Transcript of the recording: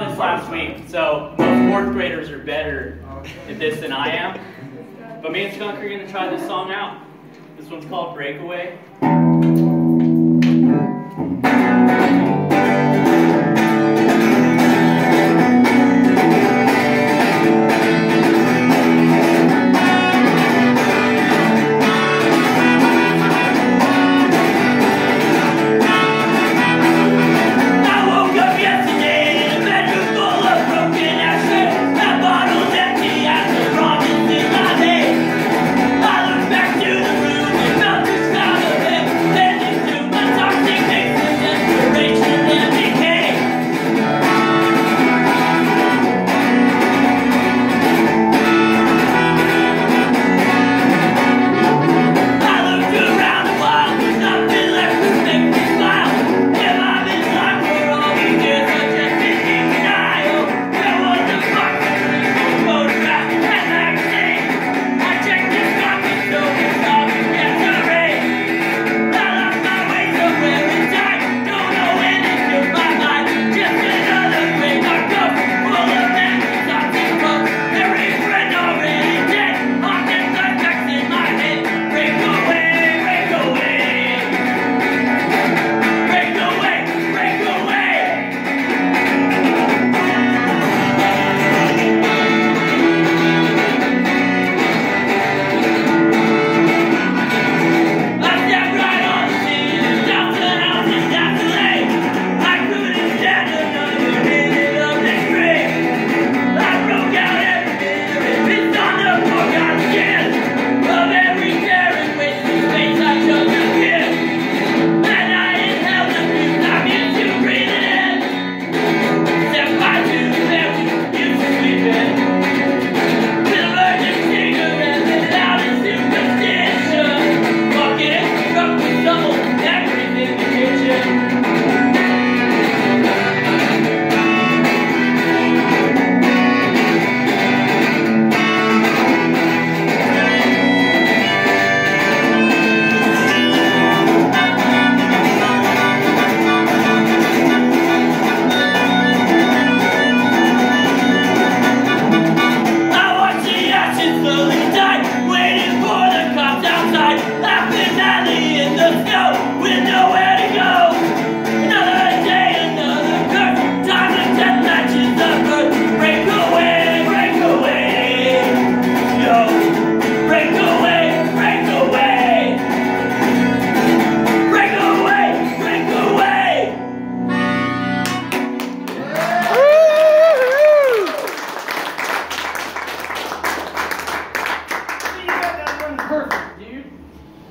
this last week, so most fourth graders are better at this than I am. But me and Skunk are gonna try this song out. This one's called Breakaway.